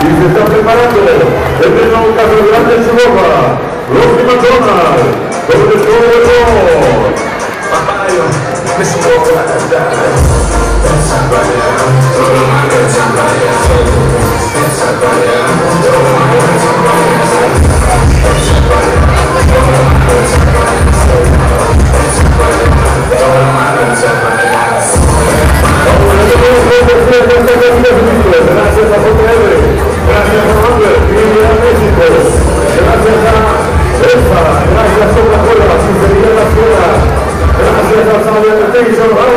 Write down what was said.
Y se está preparando el nuevo caso grande en su boca. Rocky McDonald. El gol. 对一